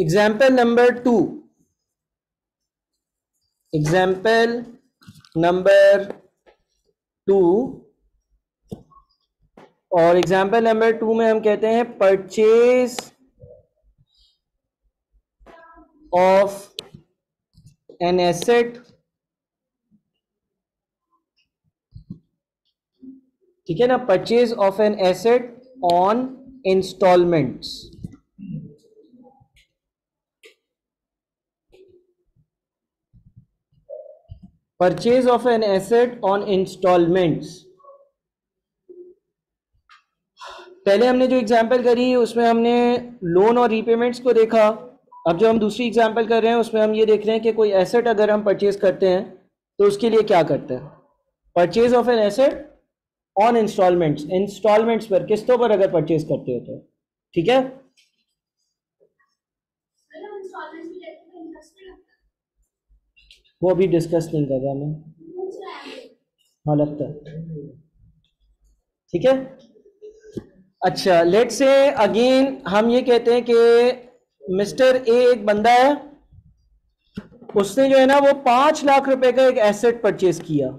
Example number two example number two और example number two में हम कहते हैं परचेज ऑफ एन एसेट ठीक है ना purchase of an asset on instalments purchase of an asset on installments पहले हमने जो एग्जाम्पल करी उसमें हमने लोन और रीपेमेंट्स को देखा अब जो हम दूसरी एग्जाम्पल कर रहे हैं उसमें हम ये देख रहे हैं कि कोई एसेट अगर हम परचेज करते हैं तो उसके लिए क्या करते हैं purchase of an asset on instalments instalments पर किस्तों पर अगर परचेज करते हो तो ठीक है वो अभी डिस्कस नहीं कर रहा मैं हाँ लगता है ठीक है अच्छा लेट से अगेन हम ये कहते हैं कि मिस्टर ए एक बंदा है उसने जो है ना वो पांच लाख रुपए का एक एसेट परचेज किया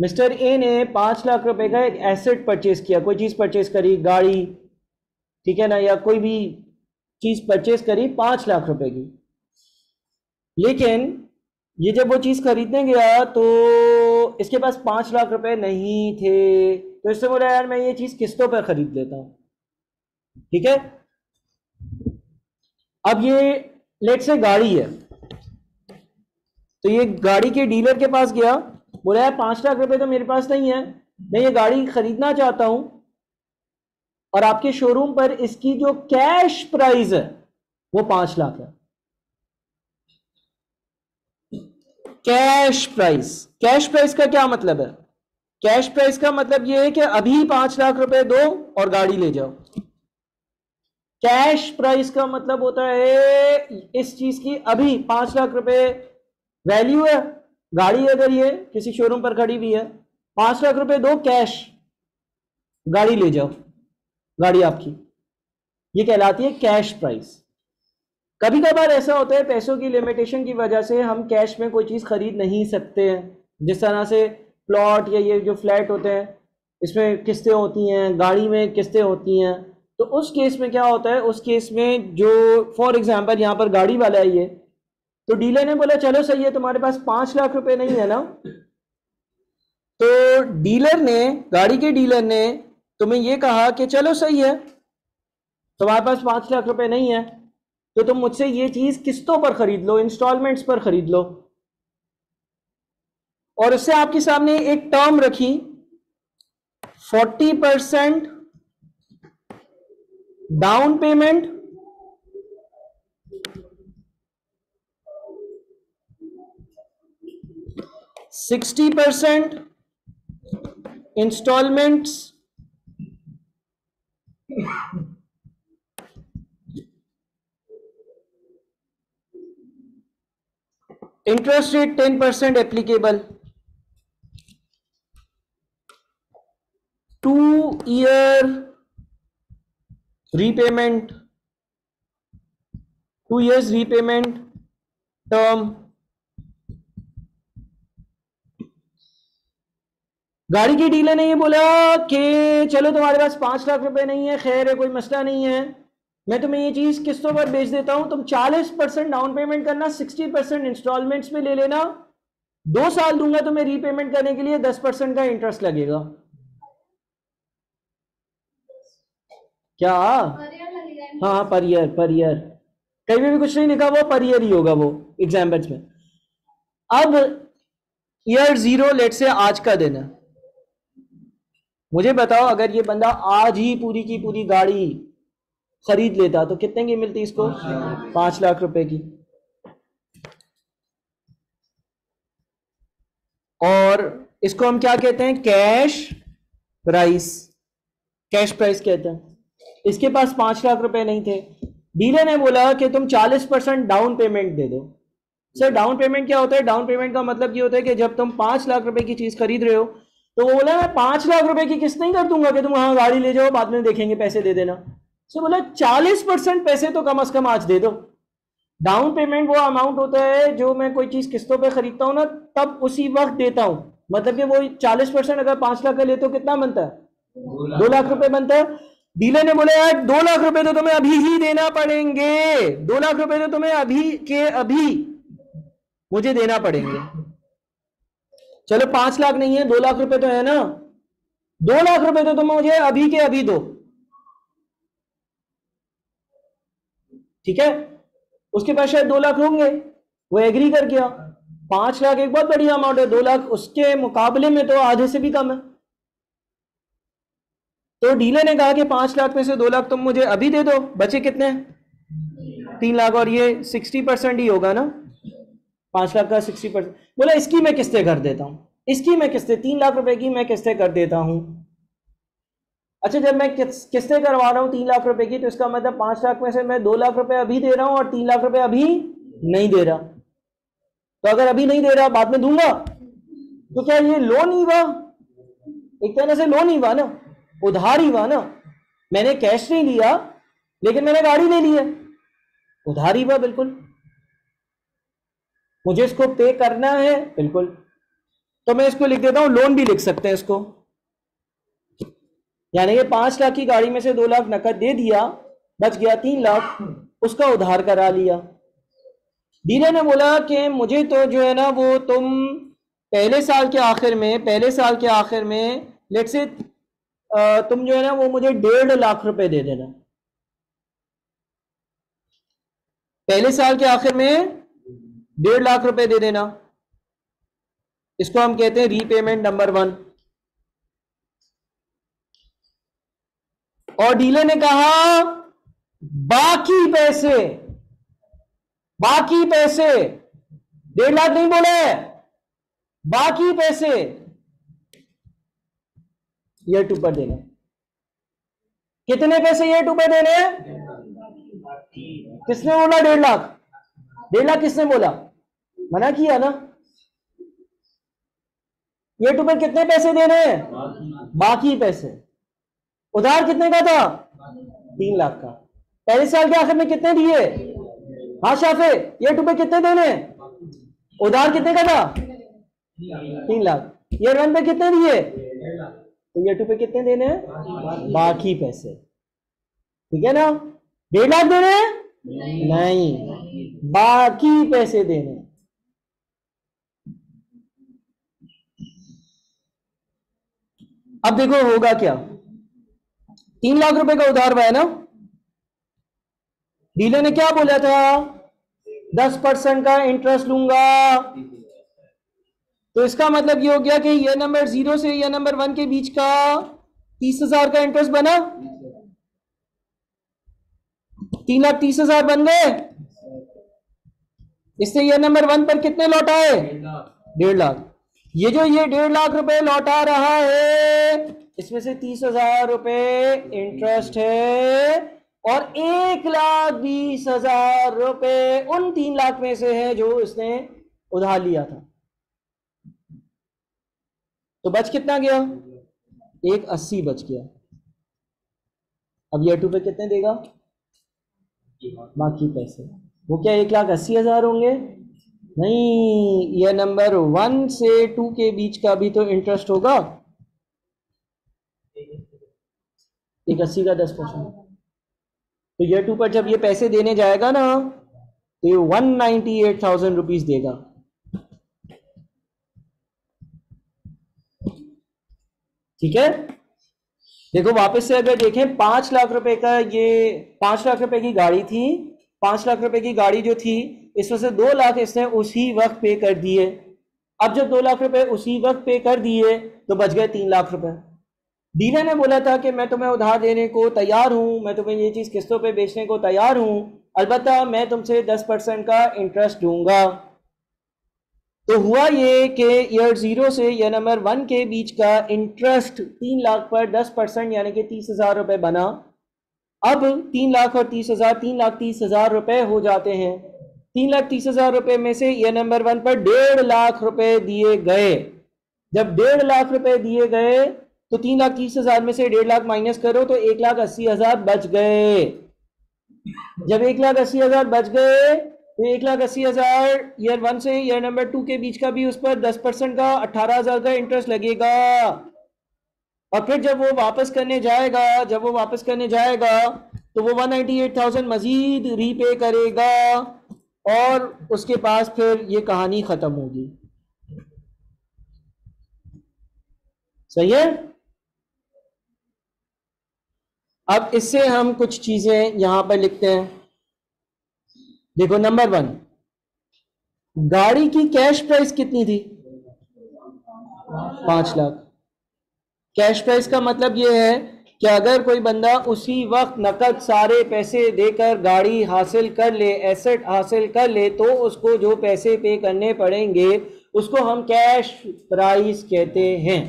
मिस्टर ए ने पांच लाख रुपए का एक एसेट परचेज किया कोई चीज परचेज करी गाड़ी ठीक है ना या कोई भी चीज परचेज करी पांच लाख रुपए की लेकिन ये जब वो चीज खरीदने गया तो इसके पास पांच लाख रुपए नहीं थे तो इससे बोला यार मैं ये चीज किस्तों पर खरीद लेता हूं ठीक है अब ये लेट से गाड़ी है तो ये गाड़ी के डीलर के पास गया बोला यार पांच लाख रुपए तो मेरे पास नहीं है मैं ये गाड़ी खरीदना चाहता हूं और आपके शोरूम पर इसकी जो कैश प्राइस है वो पांच लाख है कैश प्राइस कैश प्राइस का क्या मतलब है कैश प्राइस का मतलब यह है कि अभी पांच लाख रुपए दो और गाड़ी ले जाओ कैश प्राइस का मतलब होता है इस चीज की अभी पांच लाख रुपए वैल्यू है गाड़ी अगर ये किसी शोरूम पर खड़ी हुई है पांच लाख रुपए दो कैश गाड़ी ले जाओ गाड़ी आपकी ये कहलाती है कैश प्राइस कभी कभार ऐसा होता है पैसों की लिमिटेशन की वजह से हम कैश में कोई चीज़ खरीद नहीं सकते हैं जिस तरह से प्लॉट या ये जो फ्लैट होते हैं इसमें किस्तें होती हैं गाड़ी में किस्तें होती हैं तो उस केस में क्या होता है उस केस में जो फॉर एग्जांपल यहाँ पर गाड़ी वाला है ये तो डीलर ने बोला चलो सही है तुम्हारे पास पाँच लाख रुपए नहीं है ना तो डीलर ने गाड़ी के डीलर ने तुम्हें ये कहा कि चलो सही है तुम्हारे पास पांच लाख रुपए नहीं है तो तुम मुझसे ये चीज किस्तों पर खरीद लो इंस्टॉलमेंट्स पर खरीद लो और उससे आपके सामने एक टर्म रखी forty percent down payment sixty percent instalments Interest rate 10% applicable. 2 year repayment, 2 years repayment term, गाड़ी के डीलर ने ये बोला कि चलो तुम्हारे पास पांच लाख रुपए नहीं है खैर है कोई मसला नहीं है मैं तुम्हें ये चीज़ किस्तों पर बेच देता हूं तुम चालीस परसेंट डाउन पेमेंट करना सिक्सटी परसेंट इंस्टॉलमेंट्स में ले लेना दो साल दूंगा तुम्हें रीपेमेंट करने के लिए दस परसेंट का इंटरेस्ट लगेगा क्या हाँ पर ईयर पर ईयर कहीं भी कुछ नहीं लिखा वो पर ईयर ही होगा वो एग्जाम्पल्स में अब ईयर जीरो लेट से आज का दिन है मुझे बताओ अगर ये बंदा आज ही पूरी की पूरी गाड़ी खरीद लेता तो कितने की मिलती इसको पांच लाख रुपए की और इसको हम क्या कहते हैं कैश प्राइस कैश प्राइस कहते हैं इसके पास पांच लाख रुपए नहीं थे डीलर ने बोला कि तुम चालीस परसेंट डाउन पेमेंट दे दो सर डाउन पेमेंट क्या होता है डाउन पेमेंट का मतलब ये होता है कि जब तुम पांच लाख रुपए की चीज खरीद रहे हो तो वो बोला मैं पांच लाख रुपए की किस्त नहीं कर दूंगा कि तुम वहां गाड़ी ले जाओ बाद में देखेंगे पैसे दे देना सो बोला चालीस परसेंट पैसे तो कम अज कम आज दे दो डाउन पेमेंट वो अमाउंट होता है जो मैं कोई चीज किस्तों पे खरीदता हूँ ना तब उसी वक्त देता हूँ मतलब कि वो चालीस परसेंट अगर पांच लाख का ले तो कितना बनता है दो लाख रुपए बनता है डीलर ने बोला यार दो लाख रुपए तो तुम्हें अभी ही देना पड़ेंगे दो लाख रुपए तो तुम्हें अभी के अभी मुझे देना पड़ेंगे चलो पांच लाख नहीं है दो लाख रुपए तो है ना दो लाख रुपए तो तुम मुझे अभी के अभी दो ठीक है उसके पास शायद दो लाख होंगे वो एग्री कर गया पांच लाख एक बहुत बढ़िया अमाउंट है दो लाख उसके मुकाबले में तो आधे से भी कम है तो डीलर ने कहा कि पांच लाख में से दो लाख तुम मुझे अभी दे दो बचे कितने तीन लाख और ये सिक्सटी परसेंट ही होगा ना पांच लाख का सिक्सटी परसेंट बोला इसकी मैं किस्तें कर देता हूं इसकी मैं किस्तें तीन लाख रुपए की मैं किस्तें कर देता हूं अच्छा जब मैं किस्तें करवा रहा हूं तीन लाख रुपए की तो इसका मतलब पांच लाख में से मैं दो लाख रुपए अभी दे रहा हूं और तीन लाख रुपए अभी नहीं दे रहा तो अगर अभी नहीं दे रहा बाद में दूंगा तो क्या ये लोन ही हुआ एक तरह से लोन ही हुआ ना उधार ही हुआ ना मैंने कैश नहीं लिया लेकिन मैंने गाड़ी ले ली है उधार ही हुआ बिल्कुल मुझे इसको पे करना है बिल्कुल तो मैं इसको लिख देता हूं लोन भी लिख सकते हैं इसको यानी कि पांच लाख की गाड़ी में से दो लाख नकद दे दिया बच गया तीन लाख उसका उधार करा लिया डीलर ने बोला कि मुझे तो जो है ना वो तुम पहले साल के आखिर में पहले साल के आखिर में लेट से तुम जो है ना वो मुझे डेढ़ लाख रुपए दे देना पहले साल के आखिर में डेढ़ लाख रुपए दे देना इसको हम कहते हैं रीपेमेंट नंबर वन और डीलर ने कहा बाकी पैसे बाकी पैसे डेढ़ लाख नहीं बोले बाकी पैसे ये टू पर देने कितने पैसे ये टू पर देने किसने बोला डेढ़ लाख डेढ़ लाख किसने बोला मना किया ना ये टू पर कितने पैसे देने हैं बाकी पैसे उधार कितने का था तीन लाख का पहले साल के आखिर में कितने दिए हाँ शाफे ये टू पे कितने देने उधार कितने का था तीन लाख ये रन पे कितने दिए तो ये टू पे कितने देने हैं बाकी पैसे ठीक है ना डेढ़ लाख देने नहीं बाकी पैसे देने अब देखो होगा क्या तीन लाख रुपए का उधार हुआ है ना डीलर ने क्या बोला था दस परसेंट का इंटरेस्ट लूंगा तो इसका मतलब ये हो गया कि ये नंबर जीरो से ये नंबर वन के बीच का तीस हजार का इंटरेस्ट बना तीन लाख तीस हजार बन गए इससे ये नंबर वन पर कितने लौट आए डेढ़ लाख ये जो ये डेढ़ लाख रुपए लौटा रहा है इसमें से तीस हजार रुपए इंटरेस्ट है और एक लाख बीस हजार रुपए उन तीन लाख में से है जो इसने उधार लिया था तो बच कितना गया एक अस्सी बच गया अब ये टू पे कितने देगा बाकी पैसे वो क्या एक लाख अस्सी हजार होंगे नहीं ये नंबर वन से टू के बीच का भी तो इंटरेस्ट होगा एक अस्सी का दस परसेंट तो ये टू पर जब ये पैसे देने जाएगा ना तो ये one ninety eight thousand rupees देगा ठीक है देखो वापस से अगर देखें पांच लाख रुपए का ये पांच लाख रुपए की गाड़ी थी पांच लाख रुपए की गाड़ी जो थी इसमें से दो लाख इसने उसी वक्त पे कर दिए अब जब दो लाख रुपए उसी वक्त पे कर दिए तो बच गए तीन लाख रुपए डीलर ने बोला था कि मैं तुम्हें उधार देने को तैयार हूं मैं तुम्हें ये चीज़ किस्तों पे बेचने को तैयार हूं अलबत् मैं तुमसे दस परसेंट का इंटरेस्ट दूंगा तो हुआ ये कि ईयर ज़ीरो से ईयर नंबर वन के बीच का इंटरेस्ट तीन लाख पर दस परसेंट यानी कि तीस हज़ार रुपए बना अब तीन लाख और तीस हजार तीन लाख तीस हजार रुपए हो जाते हैं तीन लाख तीस हजार रुपए में से ये नंबर वन पर डेढ़ लाख रुपए दिए गए जब डेढ़ लाख रुपए दिए गए तो तीन लाख तीस हजार में से डेढ़ लाख माइनस करो तो एक लाख अस्सी हजार बच गए जब एक लाख अस्सी हजार बच गए तो एक लाख अस्सी हजार ईयर वन से ईयर नंबर टू के बीच का भी उस पर दस परसेंट का अठारह हजार का इंटरेस्ट लगेगा और फिर जब वो वापस करने जाएगा जब वो वापस करने जाएगा तो वो 198,000 मजीद रीपे करेगा और उसके पास फिर ये कहानी ख़त्म होगी सही है अब इससे हम कुछ चीज़ें यहां पर लिखते हैं देखो नंबर वन गाड़ी की कैश प्राइस कितनी थी पांच लाख कैश प्राइस का मतलब ये है कि अगर कोई बंदा उसी वक्त नकद सारे पैसे देकर गाड़ी हासिल कर ले एसेट हासिल कर ले तो उसको जो पैसे पे करने पड़ेंगे उसको हम कैश प्राइस कहते हैं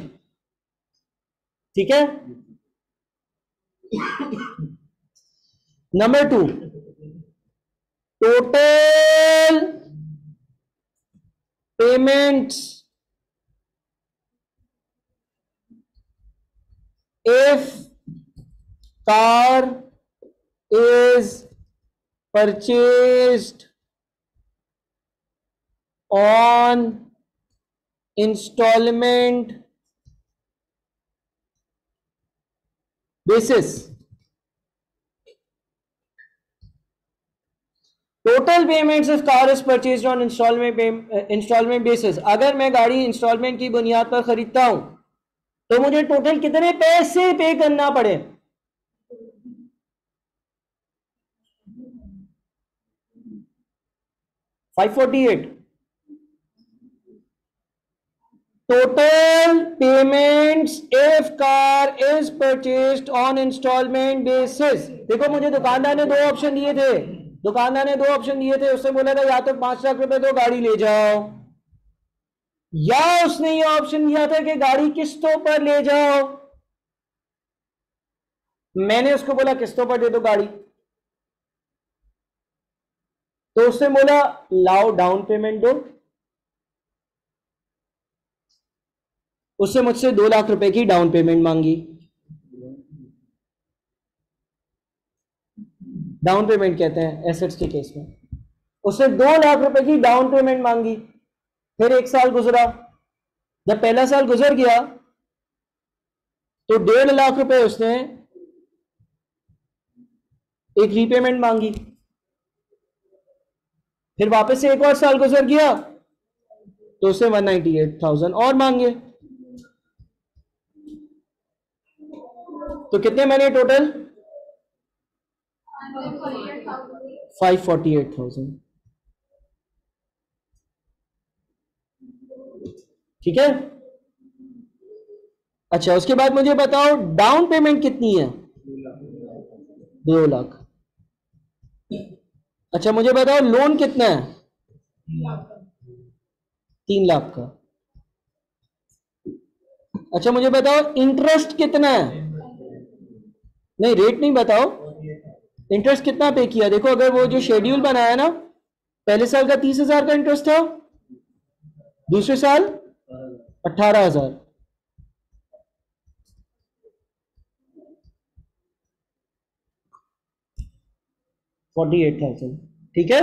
ठीक है number two total payments if car is purchased on installment basis total payments if car is purchase on instalment instalment basis अगर मैं गाड़ी इंस्टॉलमेंट की बुनियाद पर खरीदता हूं तो मुझे टोटल कितने पैसे पे करना पड़े five forty eight total payment if car is purchased on instalment basis देखो मुझे दुकानदार ने दो ऑप्शन दिए थे दुकानदार ने दो ऑप्शन दिए थे उससे बोला था या तो पांच लाख रुपए दो गाड़ी ले जाओ या उसने ये ऑप्शन दिया था कि गाड़ी किस्तों पर ले जाओ मैंने उसको बोला किस्तों पर दे दो गाड़ी तो उसने बोला लाओ डाउन पेमेंट दो उसने मुझसे दो लाख रुपए की डाउन पेमेंट मांगी डाउन पेमेंट कहते हैं एसेट्स के केस में उसने दो लाख रुपए की डाउन पेमेंट मांगी फिर एक साल गुजरा जब पहला साल गुजर गया तो डेढ़ लाख रुपए उसने एक रीपेमेंट मांगी फिर वापस से एक और साल गुजर गया तो उसने वन नाइन्टी एट थाउजेंड और मांगे तो कितने महीने total five forty eight thousand ठीक है अच्छा उसके बाद मुझे बताओ डाउन पेमेंट कितनी है दो लाख अच्छा मुझे बताओ लोन कितना है तीन लाख का अच्छा मुझे बताओ इंटरेस्ट कितना है नहीं रेट नहीं बताओ इंटरेस्ट कितना पे किया देखो अगर वो जो शेड्यूल बनाया ना पहले साल का तीस हजार का इंटरेस्ट था दूसरे साल अट्ठारह हजार फोर्टी एट थाउजेंड ठीक है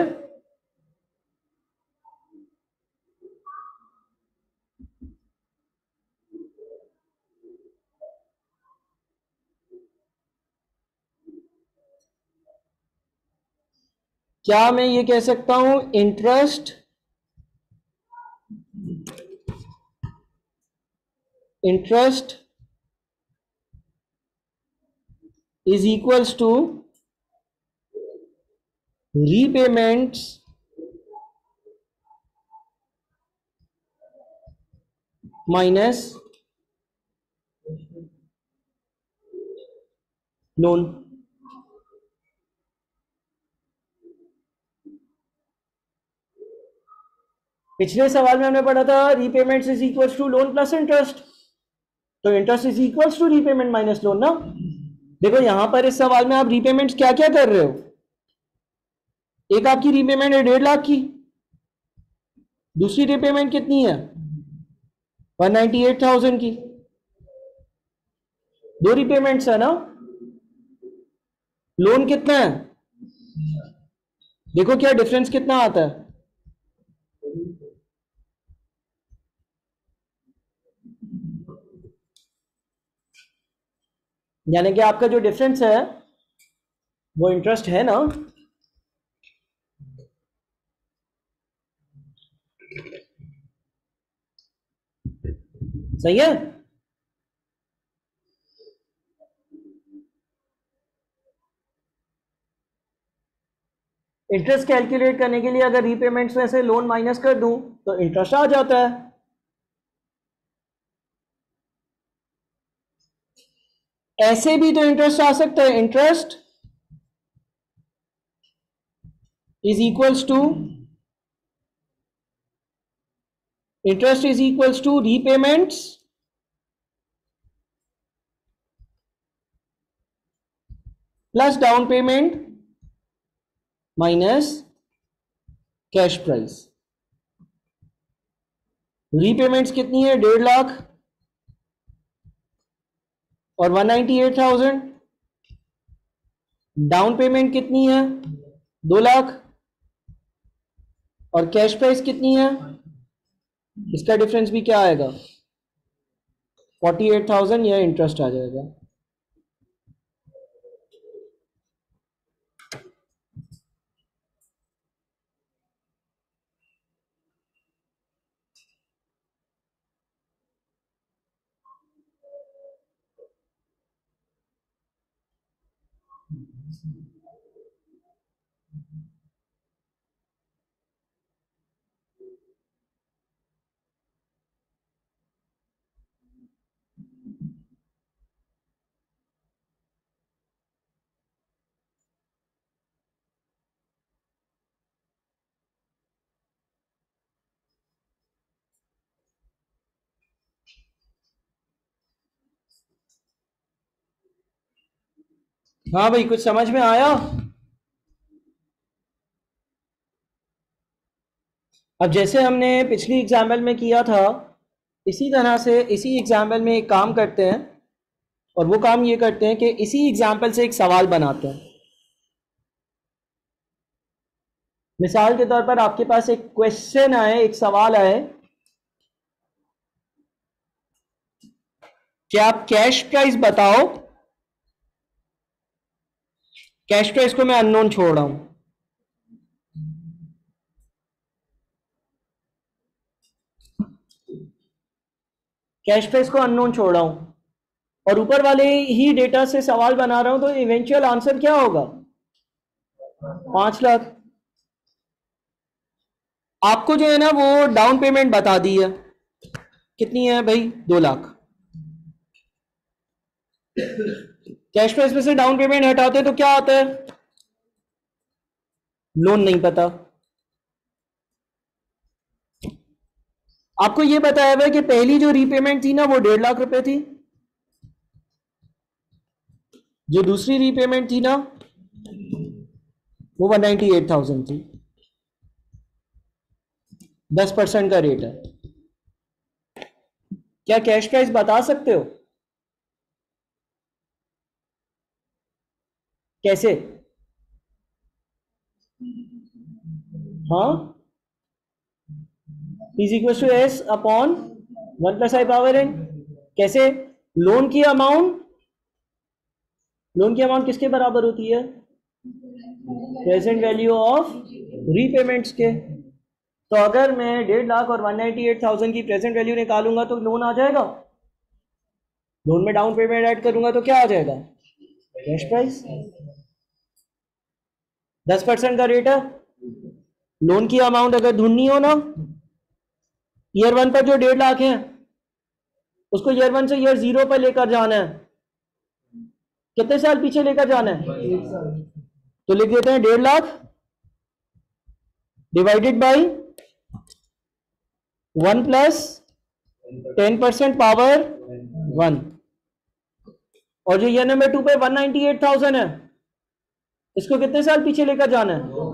क्या मैं ये कह सकता हूं interest interest is equals to repayments minus loan पिछले सवाल में हमने पढ़ा था repayments is equal to loan plus interest तो interest is equal to repayment minus loan ना देखो यहां पर इस सवाल में आप रीपेमेंट क्या क्या कर रहे हो एक आपकी रीपेमेंट है डेढ़ लाख की दूसरी रीपेमेंट कितनी है 198,000 की दो रीपेमेंट्स है ना लोन कितना है देखो क्या डिफरेंस कितना आता है यानी कि आपका जो डिफरेंस है वो इंटरेस्ट है ना सही है इंटरेस्ट कैलकुलेट करने के लिए अगर रीपेमेंट्स में से लोन माइनस कर दूं तो इंटरेस्ट आ जाता है ऐसे भी तो इंटरेस्ट आ सकता है interest is equals to interest is equals to repayments plus down payment minus cash price repayments कितनी है डेढ़ लाख और 198,000 डाउन पेमेंट कितनी है दो लाख और कैश प्राइस कितनी है इसका डिफरेंस भी क्या आएगा 48,000 या इंटरेस्ट आ जाएगा mm you. हाँ भाई कुछ समझ में आया अब जैसे हमने पिछली एग्जाम्पल में किया था इसी तरह से इसी एग्जाम्पल में एक काम करते हैं और वो काम ये करते हैं कि इसी एग्जाम्पल से एक सवाल बनाते हैं मिसाल के तौर पर आपके पास एक क्वेश्चन आए एक सवाल आए कि आप कैश प्राइस बताओ कैश का तो इसको मैं अननोन छोड़ रहा हूं कैश पे इसको अननोन छोड़ रहा हूं और ऊपर वाले ही डेटा से सवाल बना रहा हूं तो इवेंचुअल आंसर क्या होगा पांच लाख आपको जो है ना वो डाउन पेमेंट बता दी है कितनी है भाई दो लाख कैश में इसमें से डाउन पेमेंट हटाते तो क्या आता है लोन नहीं पता आपको यह बताया हुआ कि पहली जो रीपेमेंट थी ना वो डेढ़ लाख रुपए थी जो दूसरी रीपेमेंट थी ना वो वन नाइन्टी एट थाउजेंड थी दस परसेंट का रेट है क्या कैश प्राइस बता सकते हो कैसे हाँ is equal to S upon one plus i power n कैसे लोन की अमाउंट लोन की अमाउंट किसके बराबर होती है प्रेजेंट वैल्यू ऑफ रीपेमेंट्स के तो अगर मैं डेढ़ लाख और वन नाइन्टी एट थाउजेंड की प्रेजेंट वैल्यू निकालूंगा तो लोन आ जाएगा लोन में डाउन पेमेंट ऐड करूंगा तो क्या आ जाएगा कैश प्राइस दस परसेंट का रेट है लोन की अमाउंट अगर ढूंढनी हो ना ईयर वन पर जो डेढ़ लाख है उसको ईयर वन से ईयर जीरो पर लेकर जाना है कितने साल पीछे लेकर जाना है तो लिख देते हैं डेढ़ lakh divided by one plus ten percent power one और जो ये नंबर टू पे वन एट थाउजेंड है इसको कितने साल पीछे लेकर जाना है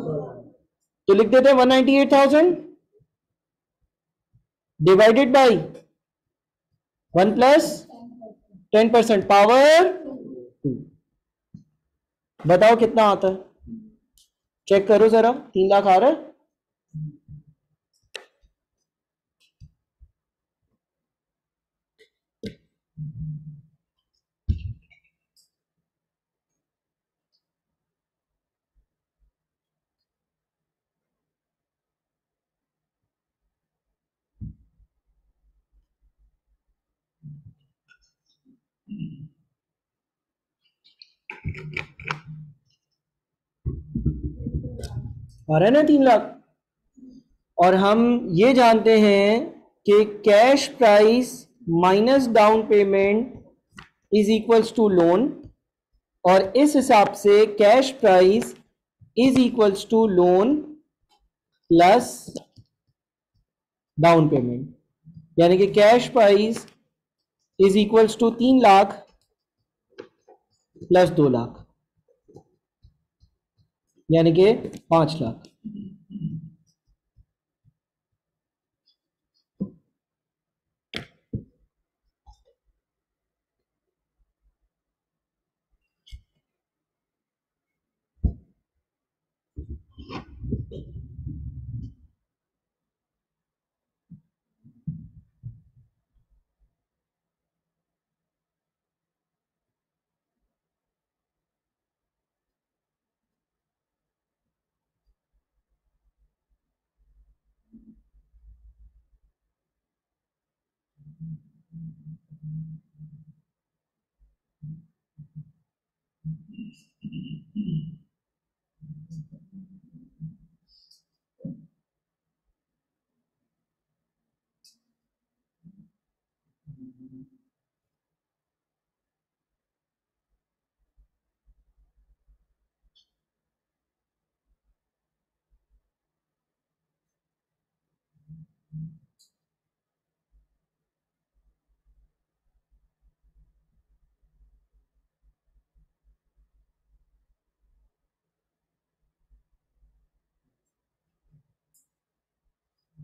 तो लिख देते हैं thousand divided by one plus ten percent power बताओ कितना आता है चेक करो जरा तीन लाख आ रहा है आ रहा है ना तीन लाख और हम ये जानते हैं कि cash price minus down payment is equals to loan और इस हिसाब से cash price is equals to loan plus down payment यानी कि cash price is equals to तीन लाख प्लस दो लाख यानी कि पांच lakh Thank mm -hmm. you.